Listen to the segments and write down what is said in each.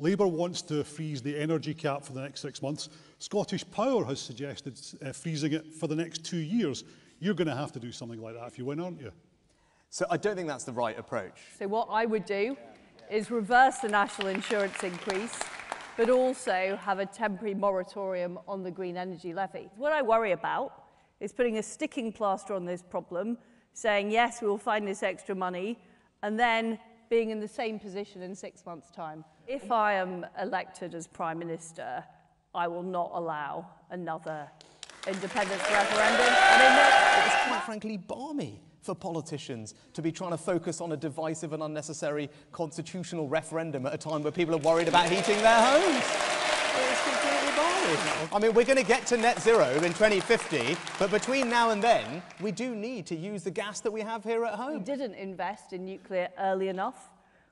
Labour wants to freeze the energy cap for the next six months. Scottish Power has suggested uh, freezing it for the next two years. You're going to have to do something like that if you win, aren't you? So I don't think that's the right approach. So what I would do is reverse the national insurance increase, but also have a temporary moratorium on the green energy levy. What I worry about is putting a sticking plaster on this problem, saying, yes, we will find this extra money, and then being in the same position in six months' time. If I am elected as Prime Minister, I will not allow another independence referendum. I mean, It's quite frankly balmy for politicians to be trying to focus on a divisive and unnecessary constitutional referendum at a time where people are worried about heating their homes. It's completely balmy. I mean, we're going to get to net zero in 2050, but between now and then, we do need to use the gas that we have here at home. We didn't invest in nuclear early enough.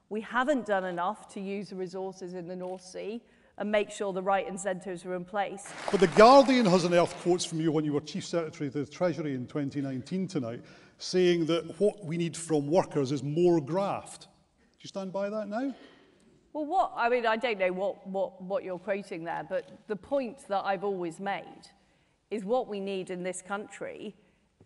We haven't done enough to use the resources in the North Sea and make sure the right incentives are in place. But The Guardian has unearthed quotes from you when you were Chief Secretary to the Treasury in 2019 tonight, saying that what we need from workers is more graft. Do you stand by that now? Well, what, I mean, I don't know what, what, what you're quoting there, but the point that I've always made is what we need in this country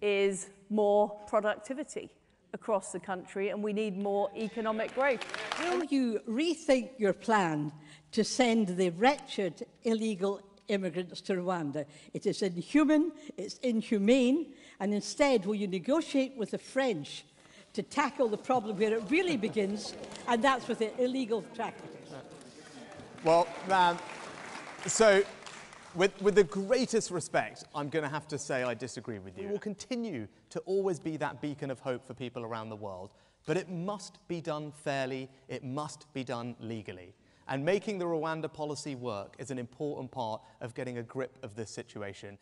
is more productivity across the country and we need more economic growth. Will you rethink your plan to send the wretched illegal immigrants to Rwanda? It is inhuman, it's inhumane, and instead will you negotiate with the French to tackle the problem where it really begins, and that's with the illegal traffickers? Well, um, so with, with the greatest respect, I'm going to have to say I disagree with you. We will continue to always be that beacon of hope for people around the world, but it must be done fairly, it must be done legally. And making the Rwanda policy work is an important part of getting a grip of this situation.